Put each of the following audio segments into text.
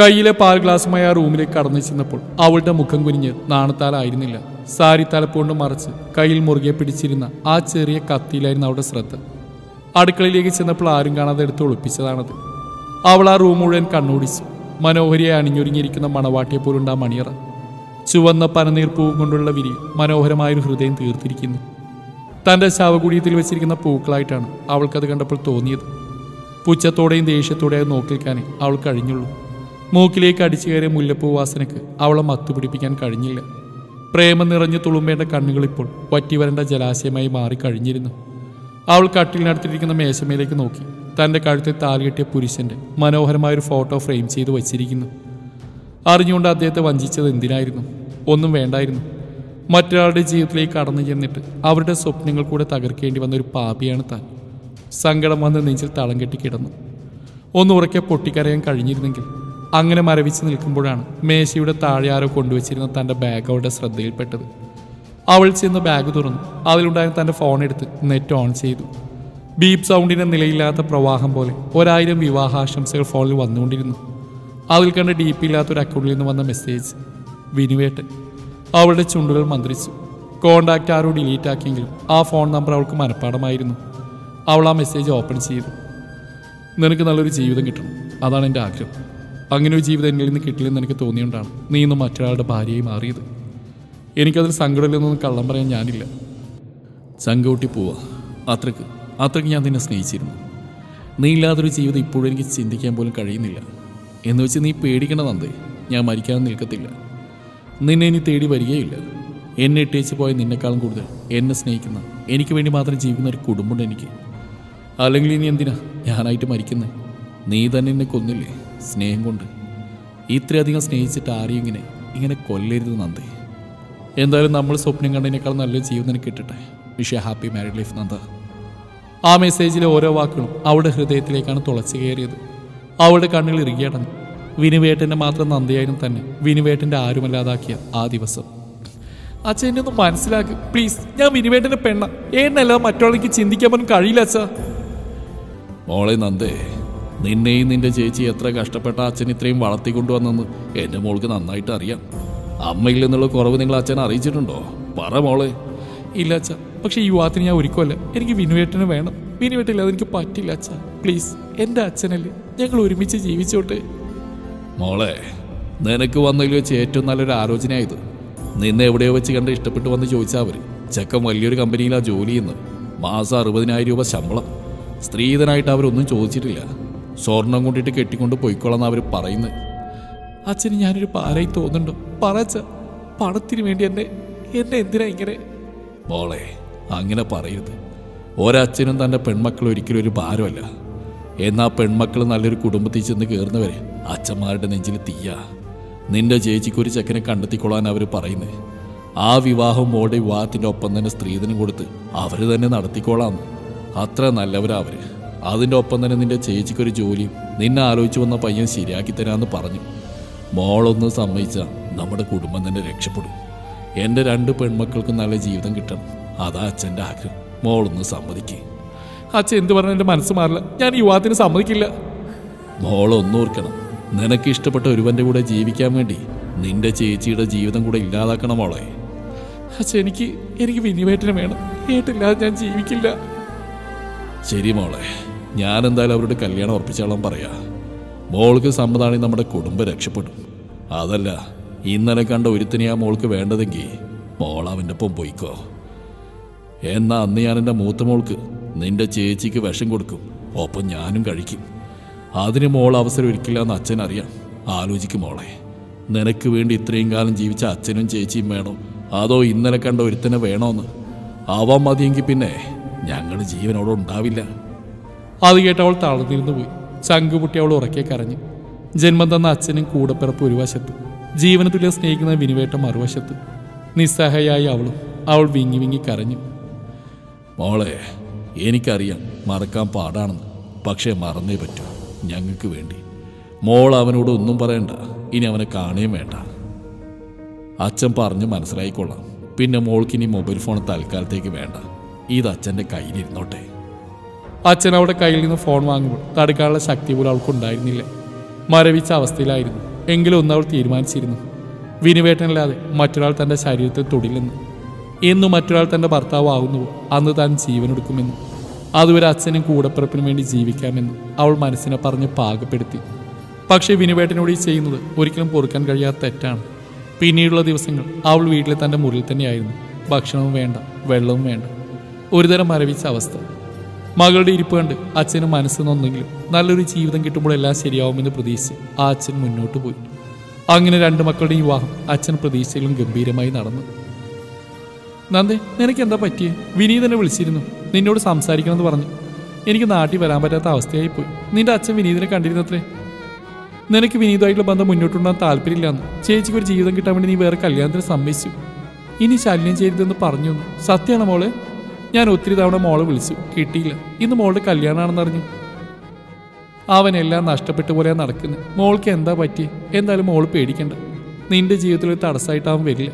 കയ്യിലെ പാൽ ഗ്ലാസുമായി ആ റൂമിലേക്ക് കടന്നു ചെന്നപ്പോൾ അവളുടെ മുഖം കുനിഞ്ഞ് നാണത്താലായിരുന്നില്ല. സാരി തലപ്പുകൊണ്ട് മറച്ച് കയ്യിൽ മുറുകെ പിടിച്ചിരുന്ന ആ ചെറിയ കത്തിയിലായിരുന്നു അവളുടെ ശ്രദ്ധ. അടുക്കളയിലേക്ക് ചെന്നപ്പോൾ ആരും കാണാതെ എടുത്ത് ഒളിപ്പിച്ചതാണത്. അവൾ ആ റൂം മുഴുവൻ കണ്ണോടിച്ചു. മനോഹരിയെ അണിഞ്ഞൊരുങ്ങിയിരിക്കുന്ന മണവാട്ടിയെ പോലുണ്ട് ആ മണിയറ. ചുവന്ന പനനീർ പൂവ് കൊണ്ടുള്ള വിരി മനോഹരമായൊരു ഹൃദയം തീർത്തിരിക്കുന്നു. തന്റെ ശവകുടീയത്തിൽ വെച്ചിരിക്കുന്ന പൂക്കളായിട്ടാണ് അവൾക്കത് കണ്ടപ്പോൾ തോന്നിയത്. പുച്ഛത്തോടെയും ദേഷ്യത്തോടെയും നോക്കിൽക്കാനേ അവൾ കഴിഞ്ഞുള്ളൂ. മൂക്കിലേക്ക് അടിച്ചു കയറിയ മുല്ലപ്പൂ വാസനക്ക് അവളെ മത്തുപിടിപ്പിക്കാൻ കഴിഞ്ഞില്ല. പ്രേമം നിറഞ്ഞു തുളുമ്പേണ്ട കണ്ണുകളിപ്പോൾ വറ്റിവരേണ്ട ജലാശയമായി മാറി കഴിഞ്ഞിരുന്നു. അവൾ കട്ടിലിനടുത്തിരിക്കുന്ന മേശമയിലേക്ക് നോക്കി. തന്റെ കഴുത്തിൽ താലികെട്ടിയ പുരുഷന്റെ മനോഹരമായൊരു ഫോട്ടോ ഫ്രെയിം ചെയ്ത് വച്ചിരിക്കുന്നു. അറിഞ്ഞുകൊണ്ട് അദ്ദേഹത്തെ വഞ്ചിച്ചത് എന്തിനായിരുന്നു? ഒന്നും വേണ്ടായിരുന്നു. മറ്റൊരാളുടെ ജീവിതത്തിലേക്ക് കടന്നു ചെന്നിട്ട് അവരുടെ സ്വപ്നങ്ങൾ കൂടെ തകർക്കേണ്ടി വന്ന ഒരു പാപിയാണ് താൻ. സങ്കടം വന്ന് നെഞ്ചിൽ തളം കെട്ടി കിടന്നു. ഒന്ന് ഉറക്കെ പൊട്ടിക്കരയാൻ കഴിഞ്ഞിരുന്നെങ്കിൽ അങ്ങനെ മരവിച്ച് നിൽക്കുമ്പോഴാണ് മേശയുടെ താഴെ ആരോ കൊണ്ടുവച്ചിരുന്ന തന്റെ ബാഗ് അവളുടെ ശ്രദ്ധയിൽപ്പെട്ടത്. അവൾ ചെന്ന് ബാഗ് തുറന്നു. അതിലുണ്ടായിരുന്ന തന്റെ ഫോൺ എടുത്ത് നെറ്റ് ഓൺ ചെയ്തു. ബീപ് സൗണ്ടിന്റെ നിലയില്ലാത്ത പ്രവാഹം പോലെ ഒരായിരം വിവാഹാശംസകൾ ഫോണിൽ വന്നുകൊണ്ടിരുന്നു. അതിൽ കണ്ട് ഡി പി ഇല്ലാത്തൊരു അക്കൗണ്ടിൽ നിന്ന് വന്ന മെസ്സേജ് വിനുവേട്ടൻ. അവളുടെ ചുണ്ടുകൾ മന്ത്രിച്ചു. കോണ്ടാക്റ്റ് ആരോ ഡിലീറ്റ് ആക്കിയെങ്കിലും ആ ഫോൺ നമ്പർ അവൾക്ക് മനഃപ്പാടമായിരുന്നു. അവൾ ആ മെസ്സേജ് ഓപ്പൺ ചെയ്തു. നിനക്ക് നല്ലൊരു ജീവിതം കിട്ടണം. അതാണ് എന്റെ ആഗ്രഹം. അങ്ങനെ ഒരു ജീവിതം എന്നിൽ നിന്ന് കിട്ടില്ലെന്ന് എനിക്ക് തോന്നിയുകൊണ്ടാണ് നീ ഇന്ന് മറ്റൊരാളുടെ ഭാര്യയായി മാറിയത്. എനിക്കതിൽ സങ്കടമില്ലെന്നൊന്നും കള്ളം പറയാൻ ഞാനില്ല. ചങ്കൂട്ടി പോവാ. അത്രയ്ക്ക്. അത്രയ്ക്ക് ഞാൻ നിന്നെ സ്നേഹിച്ചിരുന്നു. നീ ഇല്ലാതൊരു ജീവിതം ഇപ്പോഴും എനിക്ക് ചിന്തിക്കാൻ പോലും കഴിയുന്നില്ല. എന്ന് വെച്ച് നീ പേടിക്കണതന്തേ ഞാൻ മരിക്കാൻ നിൽക്കത്തില്ല. നിന്നെ ഇനി തേടി വരികയില്ല. എന്നെ ഇട്ടേച്ച് പോയ നിന്നെക്കാളും കൂടുതൽ എന്നെ സ്നേഹിക്കുന്ന എനിക്ക് വേണ്ടി മാത്രം ജീവിക്കുന്ന ഒരു കുടുംബമുണ്ട് എനിക്ക്. അല്ലെങ്കിൽ ഇനി എന്തിനാ ഞാനായിട്ട് മരിക്കുന്നേ? നീ തന്നെ എന്നെ കൊന്നില്ലേ? സ്നേഹം കൊണ്ട്. ഇത്രയധികം സ്നേഹിച്ചിട്ട് ആരെയും ഇങ്ങനെ ഇങ്ങനെ കൊല്ലരുത് നന്ദി. എന്തായാലും നമ്മൾ സ്വപ്നം കണ്ടതിനേക്കാൾ നല്ലൊരു ജീവിതം എനിക്ക് കിട്ടട്ടെ. Wish happy married life Nanda. ആ മെസ്സേജിലെ ഓരോ വാക്കുകളും അവളുടെ ഹൃദയത്തിലേക്കാണ് തുളച്ചു കയറിയത്. അവളുടെ കണ്ണുകൾ ഇറുകിയടഞ്ഞു. വിനുവേട്ടന്റെ മാത്രം നന്ദിയായിരുന്നു തന്നെ. വിനുവേട്ടന്റെ ആരുമല്ലാതാക്കിയ ആ ദിവസം. അച്ഛൻ എന്നെ ഒന്ന് മനസ്സിലാക്കി. പ്ലീസ് ഞാൻ വിനുവേട്ടന്റെ പെണ്ണ. ഏന്നല്ല മറ്റുള്ളവർക്ക് ചിന്തിക്കാൻ പോലും കഴിയില്ല അച്ഛ. മോളെ നന്ദേ നിന്നെയും നിന്റെ ചേച്ചി എത്ര കഷ്ടപ്പെട്ട അച്ഛൻ ഇത്രയും വളർത്തിക്കൊണ്ടുവന്നെന്ന് എന്റെ മോൾക്ക് നന്നായിട്ട് അറിയാം. അമ്മയിൽ നിന്നുള്ള കുറവ് നിങ്ങൾ അച്ഛൻ അറിയിച്ചിട്ടുണ്ടോ? പറ മോളെ. ഇല്ല അച്ഛ പക്ഷെ ഈ വാത്തിന് ഞാൻ ഒരുക്കമല്ല എനിക്ക് വിനുവേട്ടന് വേണം. വിനുവേട്ടില്ലാതെ എനിക്ക് പറ്റില്ല അച്ഛ. പ്ലീസ് എന്റെ അച്ഛനല്ലേ ഞങ്ങൾ ഒരുമിച്ച് ജീവിച്ചോട്ടെ. മോളെ നിനക്ക് വന്നതിൽ വെച്ച് ഏറ്റവും നല്ലൊരു ആലോചനയായത് നിന്നെ എവിടെയോ വെച്ച് കണ്ട് ഇഷ്ടപ്പെട്ടു വന്ന് ചോദിച്ചാൽ അവർ ചെക്കൻ വലിയൊരു കമ്പനിയിലാ ജോലി ചെയ്യുന്നത്. മാസം അറുപതിനായിരം രൂപ ശമ്പളം. സ്ത്രീധനായിട്ട് അവരൊന്നും ചോദിച്ചിട്ടില്ല. സ്വർണം കൊണ്ടിട്ട് കെട്ടിക്കൊണ്ട് പോയിക്കോളാം അവർ പറയുന്നത് അച്ഛന് ഞാനൊരു പാരായി തോന്നുന്നുണ്ടോ. പറച്ച പണത്തിന് വേണ്ടി എന്നെ എന്നെ എന്തിനാ ഇങ്ങനെ? മോളെ അങ്ങനെ പറയരുത്. ഒരച്ഛനും തന്റെ പെൺമക്കൾ ഒരിക്കലും ഒരു ഭാരമല്ല. എന്നാ പെൺമക്കൾ നല്ലൊരു കുടുംബത്തിൽ ചെന്ന് കയറുന്നവരെ അച്ഛന്മാരുടെ നെഞ്ചിൽ തീയ. നിന്റെ ചേച്ചിക്കൊരു ചെക്കനെ കണ്ടെത്തിക്കൊള്ളാൻ അവർ പറയുന്നത് ആ വിവാഹം മോളുടെ വിവാഹത്തിന്റെ ഒപ്പം തന്നെ സ്ത്രീധനം കൊടുത്ത് അവർ തന്നെ നടത്തിക്കോളാം അത്ര നല്ലവരാ അവർ. അതിന്റെ ഒപ്പം തന്നെ നിന്റെ ചേച്ചിക്കൊരു ജോലിയും നിന്നെ ആലോചിച്ച് വന്ന പയ്യൻ ശരിയാക്കി തരാമെന്ന് പറഞ്ഞു. മോളൊന്ന് സമ്മതിച്ച നമ്മുടെ കുടുംബം തന്നെ രക്ഷപ്പെടും. എന്റെ രണ്ട് പെൺമക്കൾക്കും നല്ല ജീവിതം കിട്ടണം. അതാ അച്ഛന്റെ ആഗ്രഹം. മോളൊന്ന് സമ്മതിക്കേ. അച്ഛൻ എന്ത് പറഞ്ഞാൽ എന്റെ മനസ്സ് മാറില്ല. ഞാൻ യുവാത്തിന് സമ്മതിക്കില്ല. മോളൊന്നും ഓർക്കണം നിനക്ക് ഇഷ്ടപ്പെട്ട ഒരുവന്റെ കൂടെ ജീവിക്കാൻ വേണ്ടി നിന്റെ ചേച്ചിയുടെ ജീവിതം കൂടെ ഇല്ലാതാക്കണം മോളെ. അച്ഛൻ എനിക്ക് എനിക്ക് വിനിവേട്ടന് വേണം. ഏട്ടില്ലാതെ ഞാൻ ജീവിക്കില്ല. ശരി മോളെ. ഞാൻ എന്തായാലും അവരുടെ കല്യാണം ഉറപ്പിച്ചാളാൻ പറയാ. മോൾക്ക് സമ്മതാണെങ്കിൽ നമ്മുടെ കുടുംബം രക്ഷപ്പെടും. അതല്ല ഇന്നലെ കണ്ട ഒരുത്തിനെ ആ മോൾക്ക് വേണ്ടതെങ്കിൽ മോൾ അവന്റെ ഒപ്പം പോയിക്കോ. എന്നാ അന്ന് ഞാൻ എന്റെ മൂത്ത മോൾക്ക് നിന്റെ ചേച്ചിക്ക് വിഷം കൊടുക്കും. ഒപ്പം ഞാനും കഴിക്കും. അതിന് മോൾ അവസരം ഒരിക്കില്ല എന്ന് അച്ഛൻ അറിയാം ആലോചിക്കും മോളെ. നിനക്ക് വേണ്ടി ഇത്രയും കാലം ജീവിച്ച അച്ഛനും ചേച്ചിയും വേണോ. അതോ ഇന്നലെ കണ്ട ഒരുത്തനെ വേണോന്ന്? ആവാൻ മതിയെങ്കിൽ പിന്നെ ഞങ്ങൾ ജീവനോടെ ഉണ്ടാവില്ല. അത് കേട്ട് അവൾ തളർന്നിരുന്നു പോയി. ചങ്കുപൊട്ടി അവൾ ഉറക്കെ കരഞ്ഞു. ജന്മം തന്ന അച്ഛനും കൂടപ്പിറപ്പ് ഒരു വശത്ത് ജീവന തുല്യം സ്നേഹിക്കുന്ന വിനുവേട്ട മറുവശത്ത്. നിസ്സഹായായി അവളും അവൾ വിങ്ങി വിങ്ങി കരഞ്ഞു. മോളെ എനിക്കറിയാം മറക്കാൻ പാടാണെന്ന്. പക്ഷേ മറന്നേ പറ്റൂ ഞങ്ങൾക്ക് വേണ്ടി. മോൾ അവനോട് ഒന്നും പറയണ്ട ഇനി അവനെ കാണുകയും വേണ്ട. അച്ഛൻ പറഞ്ഞ് മനസ്സിലായിക്കൊള്ളാം. പിന്നെ മോൾക്കിനി മൊബൈൽ ഫോൺ തൽക്കാലത്തേക്ക് വേണ്ട. ഇത് അച്ഛന്റെ കയ്യിലിരുന്നോട്ടെ. അച്ഛൻ അവിടെ കയ്യിൽ നിന്ന് ഫോൺ വാങ്ങുമ്പോൾ തടുക്കാനുള്ള ശക്തി പോലും അവൾക്കുണ്ടായിരുന്നില്ല മരവിച്ച അവസ്ഥയിലായിരുന്നു. എങ്കിലും ഒന്ന് അവൾ തീരുമാനിച്ചിരുന്നു. വിനുവേട്ടനല്ലാതെ മറ്റൊരാൾ തന്റെ ശരീരത്തിൽ തൊടില്ലെന്ന്. എന്ന് മറ്റൊരാൾ തന്റെ ഭർത്താവ് ആകുന്നുവോ അന്ന് താൻ ജീവനെടുക്കുമെന്ന്. അതുവരെ അച്ഛനും കൂടപ്പിറപ്പിനും വേണ്ടി ജീവിക്കാമെന്ന് അവൾ മനസ്സിനെ പറഞ്ഞ് പാകപ്പെടുത്തി. പക്ഷേ വിനുവേട്ടനോട് ഈ ചെയ്യുന്നത് ഒരിക്കലും പൊറുക്കാൻ കഴിയാത്ത തെറ്റാണ്. പിന്നീടുള്ള ദിവസങ്ങൾ അവൾ വീട്ടിലെ തന്റെ മുറിയിൽ തന്നെയായിരുന്നു. ഭക്ഷണവും വേണ്ട വെള്ളവും വേണ്ട. ഒരുതരം മരവിച്ച അവസ്ഥ. മകളുടെ ഇരിപ്പ് കണ്ട് അച്ഛന് മനസ്സിൽ നിന്നെങ്കിലും നല്ലൊരു ജീവിതം കിട്ടുമ്പോൾ എല്ലാം ശരിയാവുമെന്ന് പ്രതീക്ഷിച്ച് ആ അച്ഛൻ മുന്നോട്ട് പോയി. അങ്ങനെ രണ്ട് മക്കളുടെ വിവാഹം അച്ഛൻ പ്രതീക്ഷയിലും ഗംഭീരമായി നടന്നു. നന്ദേ നിനക്ക് എന്താ പറ്റിയേ വിനീതനെ വിളിച്ചിരുന്നു. നിന്നോട് സംസാരിക്കണമെന്ന് പറഞ്ഞു. എനിക്ക് നാട്ടിൽ വരാൻ പറ്റാത്ത അവസ്ഥയായി പോയി നിന്റെ അച്ഛൻ വിനീതിനെ കണ്ടിരുന്നത്രേ? നിനക്ക് വിനീതമായിട്ടുള്ള ബന്ധം മുന്നോട്ടുണ്ടാകാൻ താല്പര്യമില്ലാന്ന്. ചേച്ചിക്ക് ഒരു ജീവിതം കിട്ടാൻ വേണ്ടി നീ വേറെ കല്യാണത്തിന് സമ്മതിച്ചു. ഇനി ശല്യം ചെയ്തതെന്ന് പറഞ്ഞു. സത്യമാണ് മോളെ? ഞാൻ ഒത്തിരി തവണ മോളെ വിളിച്ചു. കിട്ടിയില്ല. ഇന്ന് മോളുടെ കല്യാണമാണെന്ന് അറിഞ്ഞു. അവനെല്ലാം നഷ്ടപ്പെട്ട പോലെ നടക്കുന്നത് മോൾക്ക് എന്താ പറ്റി എന്തായാലും മോൾ പേടിക്കണ്ട. നിന്റെ ജീവിതത്തിൽ ഒരു തടസ്സമായിട്ട് അവൻ വരില്ല.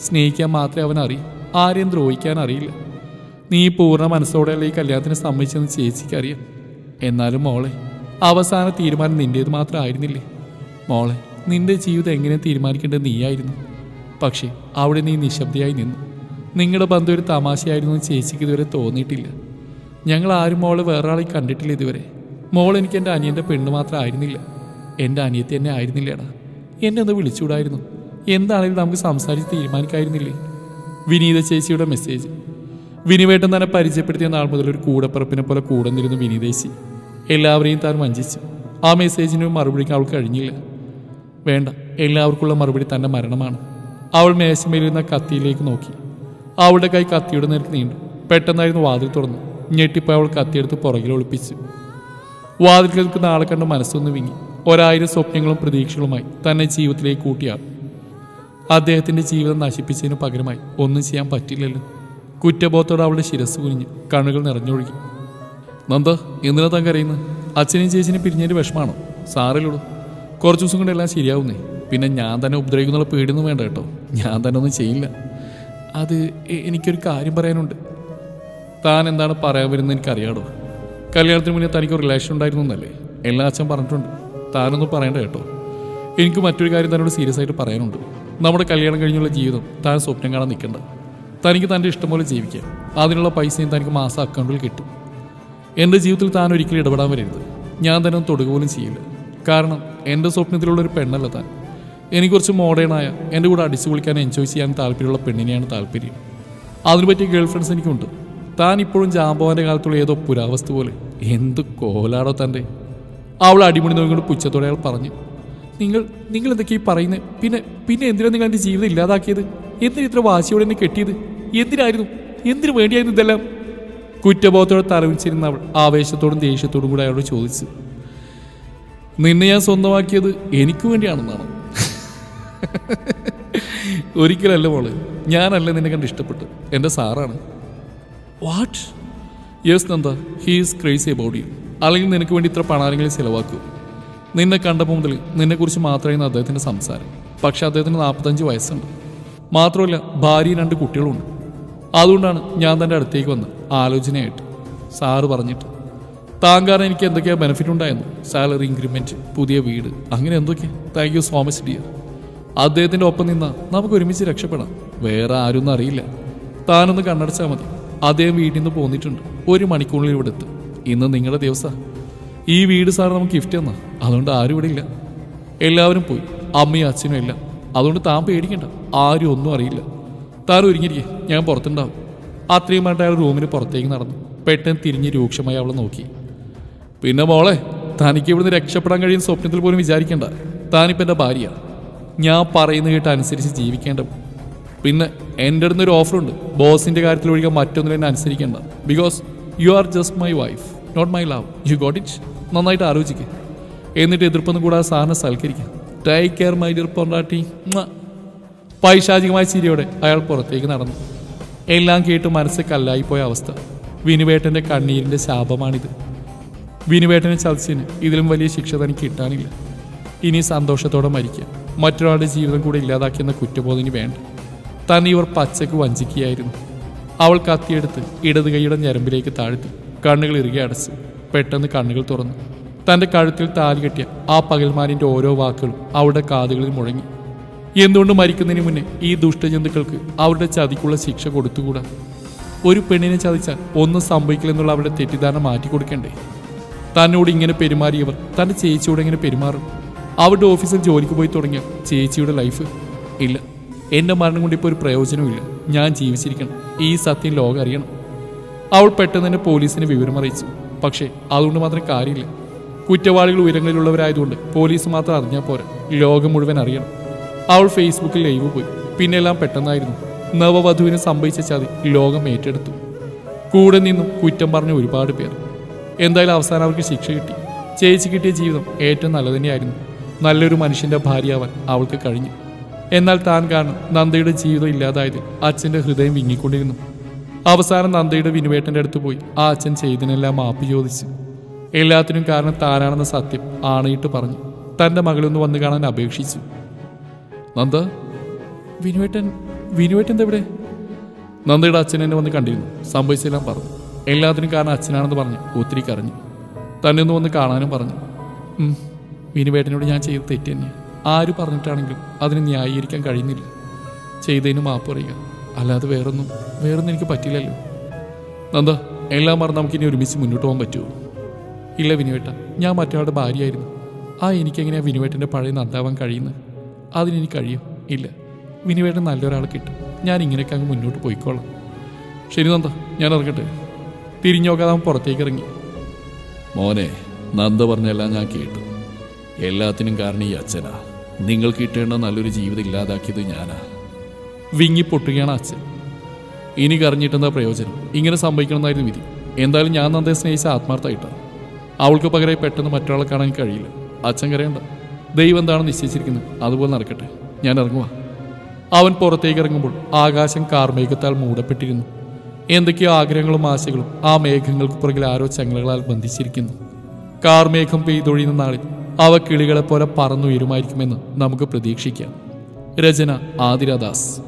സ്നേഹിക്കാൻ മാത്രമേ അവൻ അറിയൂ. ആരെയും ദ്രോഹിക്കാൻ അറിയില്ല. നീ പൂർണ മനസ്സോടെയല്ല ഈ കല്യാണത്തിന് സമ്മതിച്ചെന്ന് ചേച്ചിക്ക് അറിയാം. എന്നാലും മോളെ അവസാന തീരുമാനം നിന്റേത് മാത്രം ആയിരുന്നില്ലേ? മോളെ നിന്റെ ജീവിതം എങ്ങനെ തീരുമാനിക്കേണ്ടത് നീയായിരുന്നു. പക്ഷേ അവിടെ നീ നിശബ്ദയായി നിന്നു. നിങ്ങളുടെ ബന്ധം ഒരു തമാശയായിരുന്നു ചേച്ചിക്ക് ഇതുവരെ തോന്നിയിട്ടില്ല. ഞങ്ങൾ ആരും മോൾ വേറെ ആളെ കണ്ടിട്ടില്ല ഇതുവരെ. മോൾ എനിക്ക് എന്റെ അനിയന്റെ പെണ്ണ് മാത്രം ആയിരുന്നില്ല. എന്റെ അനിയത്തി എന്നെ ആയിരുന്നില്ലേടാ. എന്നെ ഒന്ന് വിളിച്ചുകൂടായിരുന്നു. എന്താണെങ്കിലും നമുക്ക് സംസാരിച്ച് തീരുമാനിക്കായിരുന്നില്ലേ? വിനീത ചേച്ചിയുടെ മെസ്സേജ് വിനിവേട്ടൻ തന്നെ പരിചയപ്പെടുത്തിയ നാൾ മുതൽ ഒരു കൂടപ്പിറപ്പിനെ പോലെ കൂടെ നിന്നിരുന്നു വിനീതേശി എല്ലാവരെയും താൻ വഞ്ചിച്ചു. ആ മെസ്സേജിന് മറുപടിക്ക് അവൾക്ക് കഴിഞ്ഞില്ല. വേണ്ട എല്ലാവർക്കുള്ള മറുപടി തന്റെ മരണമാണ്. അവൾ മേശമേലിരുന്ന കത്തിയിലേക്ക് നോക്കി. അവളുടെ കൈ കത്തിയുടെ നേരത്ത് നീണ്ടു. പെട്ടെന്നായിരുന്നു വാതിൽ തുറന്നു. ഞെട്ടിപ്പോയി അവൾ കത്തിയെടുത്ത് പുറകിൽ ഒളിപ്പിച്ചു. വാതിൽ കേൾക്കുന്ന ആളെ കണ്ട് മനസ്സൊന്ന് വിങ്ങി. ഒരായിരം സ്വപ്നങ്ങളും പ്രതീക്ഷകളുമായി തന്നെ ജീവിതത്തിലേക്ക് കൂട്ടിയാൾ. അദ്ദേഹത്തിന്റെ ജീവിതം നശിപ്പിച്ചതിന് പകരമായി ഒന്നും ചെയ്യാൻ പറ്റില്ലല്ലോ. കുറ്റബോധത്തോടെ അവളുടെ ശിരസ് കുനിഞ്ഞ് കണ്ണുകൾ നിറഞ്ഞൊഴുകി. നന്ദ എന്തിനാ താൻ കരയുന്നത് അച്ഛനെയും ചേച്ചിനെയും പിരിഞ്ഞതിന്റെ വിഷമാണോ? സാറിലുള്ളൂ കുറച്ച് ദിവസം കൊണ്ട് എല്ലാം ശരിയാവുന്നേ. പിന്നെ ഞാൻ തന്നെ ഉപദ്രവിക്കുന്നുള്ള പേടിയൊന്നും വേണ്ട കേട്ടോ. ഞാൻ തന്നെ ഒന്നും ചെയ്യില്ല. അത് എനിക്കൊരു കാര്യം പറയാനുണ്ട്. താൻ എന്താണ് പറയാൻ വരുന്നത് എനിക്കറിയാടോ? കല്യാണത്തിന് മുന്നേ തനിക്ക് റിലേഷൻ ഉണ്ടായിരുന്നു എന്നല്ലേ? എല്ലാ അച്ഛൻ പറഞ്ഞിട്ടുണ്ട്. താനൊന്നും പറയണ്ട കേട്ടോ. എനിക്ക് മറ്റൊരു കാര്യം തന്നോട് സീരിയസ് ആയിട്ട് പറയാനുണ്ട്. നമ്മുടെ കല്യാണം കഴിഞ്ഞുള്ള ജീവിതം താൻ സ്വപ്നം കാണാൻ നിൽക്കണ്ട. തനിക്ക് തന്റെ ഇഷ്ടം പോലെ ജീവിക്കാം. അതിനുള്ള പൈസയും തനിക്ക് മാസം അക്കൗണ്ടിൽ കിട്ടും. എന്റെ ജീവിതത്തിൽ താൻ ഒരിക്കലും ഇടപെടാൻ വരരുത്. ഞാൻ തന്നെ തൊടുക പോലും ചെയ്യില്ല. കാരണം എന്റെ സ്വപ്നത്തിലുള്ള ഒരു പെണ്ണല്ല താൻ. എനിക്ക് കുറച്ച് മോഡേണായ എന്റെ കൂടെ അടിച്ചു പൊളിക്കാൻ എൻജോയ് ചെയ്യാൻ താല്പര്യമുള്ള പെണ്ണിനെയാണ് താല്പര്യം. അതിനു പറ്റിയ ഗേൾ ഫ്രണ്ട്സ് എനിക്കുണ്ട്. താൻ ഇപ്പോഴും ജാമ്പവാന്റെ കാലത്തുള്ള ഏതോ പുരാവസ്തു പോലെ എന്ത് കോലാടോ തന്റെ. അവൾ അടിമുടി നോക്കിക്കൊണ്ട് പുച്ഛത്തോടെ അയാൾ പറഞ്ഞു നിങ്ങൾ നിങ്ങൾ എന്തൊക്കെയാ ഈ പറയുന്നത് പിന്നെ പിന്നെ എന്തിനാ നിങ്ങൾ എന്റെ ജീവിതം ഇല്ലാതാക്കിയത്? എന്തിനാ ഇത്ര വാശിയോടെ എന്നെ കെട്ടിയത്? എന്തിനായിരുന്നു? എന്തിനു വേണ്ടിയായിരുന്നു ഇതെല്ലാം? കുറ്റബോധത്തോടെ തലവിച്ചിരുന്ന അവൾ ആവേശത്തോടും ദേഷ്യത്തോടും കൂടെ അയാളോട് ചോദിച്ചു നിന്നെ ഞാൻ സ്വന്തമാക്കിയത് എനിക്ക് വേണ്ടിയാണെന്നാണോ? ഒരിക്കലല്ല മോൾ ഞാനല്ല നിന്നെ കണ്ട് ഇഷ്ടപ്പെട്ടു എന്റെ സാറാണ്. What yes Nanda. He's crazy about you അല്ലെങ്കിൽ നിനക്ക് വേണ്ടി ഇത്ര പണാരങ്ങളിൽ ചിലവാക്കൂ. നിന്നെ കണ്ടപ്പോൾ മുതൽ നിന്നെക്കുറിച്ച് മാത്രമായിരുന്നു അദ്ദേഹത്തിന്റെ സംസാരം. പക്ഷെ അദ്ദേഹത്തിന് നാൽപ്പത്തഞ്ച് വയസ്സുണ്ട്. മാത്രമല്ല ഭാര്യയും രണ്ട് കുട്ടികളുമുണ്ട്. അതുകൊണ്ടാണ് ഞാൻ തന്റെ അടുത്തേക്ക് വന്ന് ആലോചനയായിട്ട്. സാറ് പറഞ്ഞിട്ട്. താൻ കാരണം എനിക്ക് എന്തൊക്കെയാണ് ബെനിഫിറ്റ് ഉണ്ടായിരുന്നു സാലറി ഇൻക്രിമെന്റ് പുതിയ വീട് അങ്ങനെ എന്തൊക്കെയാണ് thank you so much dear അദ്ദേഹത്തിന്റെ ഒപ്പം നിന്നാ നമുക്ക് ഒരുമിച്ച് രക്ഷപ്പെടാം. വേറെ ആരും അറിയില്ല. താനൊന്ന് കണ്ണടച്ചാൽ മതി. അദ്ദേഹം വീട്ടിൽ നിന്ന് പോന്നിട്ടുണ്ട്. ഒരു മണിക്കൂറിൽ ഇവിടെ എത്തും. ഇന്ന് നിങ്ങളുടെ ദിവസം. ഈ വീട് സാർ നമുക്ക് ഗിഫ്റ്റ് തന്നാ. അതുകൊണ്ട് ആരും ഇവിടെ ഇല്ല. എല്ലാവരും പോയി. അമ്മയും അച്ഛനും എല്ലാം. അതുകൊണ്ട് താൻ പേടിക്കണ്ട. ആരും ഒന്നും അറിയില്ല. താൻ ഒരുങ്ങിയിരിക്കെ. ഞാൻ പുറത്തുണ്ടാവും. അത്രയും പറഞ്ഞിട്ട് അയാൾ റൂമിന് പുറത്തേക്ക് നടന്നു. പെട്ടെന്ന് തിരിഞ്ഞ് രൂക്ഷമായി അവളെ നോക്കി. പിന്നെ മോളെ തനിക്ക് ഇവിടുന്ന് രക്ഷപ്പെടാൻ കഴിയുന്ന സ്വപ്നത്തിൽ പോലും വിചാരിക്കേണ്ട. താനിപ്പോൾ എന്റെ ഭാര്യയാണ് ഞാൻ പറയുന്ന കേട്ടനുസരിച്ച് ജീവിക്കേണ്ട പിന്നെ എന്റെ അടുത്ത് ഒരു ഓഫറുണ്ട് ബോസിന്റെ കാര്യത്തിൽ ഒഴികെ മറ്റൊന്നും എന്നെ അനുസരിക്കേണ്ട. Because you are just my wife not my love you got it നന്നായിട്ട് ആലോചിക്കുക എന്നിട്ട് എതിർപ്പൊന്നും കൂടാതെ സാറിനെ സൽക്കരിക്കുക ടേക്ക് കെയർ മൈ ഡിയർ പൊണ്ടാട്ടി പൈശാചികമായ ചിരിയോടെ അയാൾ പുറത്തേക്ക് നടന്നു. എല്ലാം കേട്ട് മനസ്സ് കല്ലായിപ്പോയ അവസ്ഥ. വിനുവേട്ടന്റെ കണ്ണീരിന്റെ ശാപമാണിത്. വിനുവേട്ടനെ ചതിച്ചതിന് ഇതിലും വലിയ ശിക്ഷ തനിക്ക് കിട്ടാനില്ല. ഇനി സന്തോഷത്തോടെ മരിക്കുക മറ്റൊരാളുടെ ജീവിതം കൂടെ ഇല്ലാതാക്കിയെന്ന കുറ്റബോധന വേണ്ട. തന്നെ ഇവർ പച്ചക്ക് വഞ്ചിക്കുകയായിരുന്നു. അവൾ കത്തിയെടുത്ത് ഇടത് കൈയുടെ ഞരമ്പിലേക്ക് താഴ്ത്തി കണ്ണുകൾ ഇറുകെ അടച്ച് പെട്ടെന്ന് കണ്ണുകൾ തുറന്നു. തന്റെ കഴുത്തിൽ താലി കെട്ടിയ ആ പകൽമാരിന്റെ ഓരോ വാക്കുകളും അവളുടെ കാതുകളിൽ മുഴങ്ങി. എന്തുകൊണ്ട് മരിക്കുന്നതിന് മുന്നേ ഈ ദുഷ്ടജന്തുക്കൾക്ക് അവരുടെ ചതിക്കുള്ള ശിക്ഷ കൊടുത്തുകൂടാ? ഒരു പെണ്ണിനെ ചതിച്ചാൽ ഒന്നും സംഭവിക്കില്ലെന്നുള്ള അവരുടെ തെറ്റിദ്ധാരണ മാറ്റി കൊടുക്കണ്ടേ തന്നോട് ഇങ്ങനെ പെരുമാറിയവർ തന്റെ ചേച്ചിയോട് എങ്ങനെ പെരുമാറും? അവരുടെ ഓഫീസിൽ ജോലിക്ക് പോയി തുടങ്ങിയ ചേച്ചിയുടെ ലൈഫ് ഇല്ല. എന്റെ മരണം കൊണ്ട് ഇപ്പോൾ ഒരു പ്രയോജനവുമില്ല ഞാൻ ജീവിച്ചിരിക്കണം. ഈ സത്യം ലോകം അറിയണം. അവൾ പെട്ടെന്ന് തന്നെ പോലീസിനെ വിവരം അറിയിച്ചു. പക്ഷേ അതുകൊണ്ട് മാത്രം കാര്യമില്ല. കുറ്റവാളികൾ ഉയരങ്ങളിലുള്ളവരായതുകൊണ്ട് പോലീസ് മാത്രം അറിഞ്ഞാൽ പോരാ. ലോകം മുഴുവൻ അറിയണം. അവൾ ഫേസ്ബുക്കിൽ ലൈവ് പോയി. പിന്നെ എല്ലാം പെട്ടെന്നായിരുന്നു. നവവധുവിനെ സംഭവിച്ച ചതി ലോകം ഏറ്റെടുത്തു. കൂടെ നിന്നും കുറ്റം പറഞ്ഞ ഒരുപാട് പേർ. എന്തായാലും അവസാനം അവർക്ക് ശിക്ഷ കിട്ടി. ചേച്ചി കിട്ടിയ ജീവിതം ഏറ്റവും നല്ലത് തന്നെയായിരുന്നു. നല്ലൊരു മനുഷ്യന്റെ ഭാര്യയാവാൻ അവൾക്ക് കഴിഞ്ഞു. എന്നാൽ താൻ കാരണം നന്ദയുടെ ജീവിതം ഇല്ലാതായതിൽ അച്ഛന്റെ ഹൃദയം വിങ്ങിക്കൊണ്ടിരുന്നു. അവസാനം നന്ദയുടെ വിനുവേട്ടന്റെ അടുത്ത് പോയി ആ അച്ഛൻ ചെയ്തതിനെല്ലാം മാപ്പ് ചോദിച്ചു. എല്ലാത്തിനും കാരണം താനാണെന്ന സത്യം ആണയിട്ട് പറഞ്ഞു. തന്റെ മകളൊന്ന് വന്നു കാണാൻ അപേക്ഷിച്ചു. നന്ദ വിനുവേട്ടൻ വിനുവേട്ടൻ എവിടെ നന്ദയുടെ അച്ഛൻ എന്നെ വന്ന് കണ്ടിരുന്നു. സംഭവിച്ചെല്ലാം പറഞ്ഞു. എല്ലാത്തിനും കാരണം അച്ഛനാണെന്ന് പറഞ്ഞു ഒത്തിരി കരഞ്ഞു. തന്നെ ഒന്ന് വന്ന് കാണാനും പറഞ്ഞു. വിനുവേട്ടനോട് ഞാൻ ചെയ്ത് തെറ്റ് തന്നെ. ആര് പറഞ്ഞിട്ടാണെങ്കിലും അതിന് ന്യായീകരിക്കാൻ കഴിയുന്നില്ല. ചെയ്തതിന് മാപ്പ് പറയുക. അല്ലാതെ വേറൊന്നും വേറൊന്നും എനിക്ക് പറ്റില്ലല്ലോ. നന്ദ എല്ലാം മറന്ന് നമുക്ക് ഇനി ഒരുമിച്ച് മുന്നോട്ട് പോകാൻ പറ്റുമോ? ഇല്ല വിനുവേട്ട ഞാൻ മറ്റൊരാളുടെ ഭാര്യയായിരുന്നു. ആ എനിക്കെങ്ങനെയാണ് വിനുവേട്ടന്റെ പഴയ നന്ദാവാൻ കഴിയുന്നത് അതിനെനിക്ക് കഴിയും. ഇല്ല. വിനുവേട്ടൻ നല്ലൊരാൾ കിട്ടും. ഞാൻ ഇങ്ങനെയൊക്കെ അങ്ങ് മുന്നോട്ട് പോയിക്കോളാം. ശരി നന്ദ ഞാൻ ഇറങ്ങട്ടെ. തിരിഞ്ഞു നോക്കാതെ പുറത്തേക്ക് ഇറങ്ങി. മോനെ നന്ദ പറഞ്ഞെല്ലാം ഞാൻ കേട്ടു. എല്ലാത്തിനും കാരണം ഈ അച്ഛനാ. നിങ്ങൾ കിട്ടേണ്ട നല്ലൊരു ജീവിതം ഇല്ലാതാക്കിയത് ഞാനാ. വിങ്ങി പൊട്ടുകയാണ് അച്ഛൻ. ഇനി കറിഞ്ഞിട്ടെന്താ പ്രയോജനം? ഇങ്ങനെ സംഭവിക്കണമെന്നായിരുന്നു വിധി. എന്തായാലും ഞാൻ നന്ദയെ സ്നേഹിച്ച ആത്മാർത്ഥമായിട്ടാണ് അവൾക്ക് പകരം പെട്ടെന്ന് മറ്റൊരാളെ കാണാൻ കഴിയില്ല. അച്ഛൻ കരയണ്ട. ദൈവം എന്താണ് നിശ്ചയിച്ചിരിക്കുന്നത് അതുപോലെ നടക്കട്ടെ. ഞാൻ ഇറങ്ങുക അവൻ പുറത്തേക്ക് ഇറങ്ങുമ്പോൾ ആകാശം കാർമേഘത്താൽ മൂടപ്പെട്ടിരുന്നു. എന്തൊക്കെയോ ആഗ്രഹങ്ങളും ആശകളും ആ മേഘങ്ങൾക്ക് പുറകിൽ ആരോ ചങ്ങലകളാൽ ബന്ധിച്ചിരിക്കുന്നു. കാർമേഘം പെയ്തൊഴിയുന്ന നാളിൽ അവ കിളികളെപ്പോലെ പറന്നു പറന്നുയരുമായിരിക്കുമെന്ന് നമുക്ക് പ്രതീക്ഷിക്കാം. രചന ആതിരദാസ്